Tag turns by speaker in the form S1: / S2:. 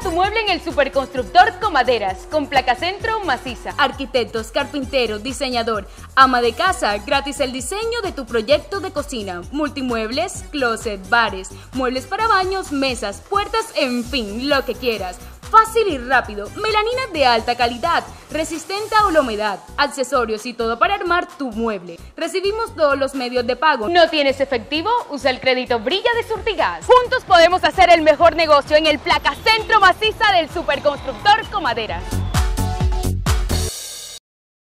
S1: Tu mueble en el Superconstructor Comaderas, con placa centro maciza.
S2: Arquitectos, carpintero, diseñador, ama de casa, gratis el diseño de tu proyecto de cocina, multimuebles, closet, bares, muebles para baños, mesas, puertas, en fin, lo que quieras fácil y rápido, melanina de alta calidad, resistente a la humedad, accesorios y todo para armar tu mueble. Recibimos todos los medios de pago.
S1: ¿No tienes efectivo? Usa el crédito Brilla de Surtigas. Juntos podemos hacer el mejor negocio en el placa centro maciza del superconstructor Comaderas.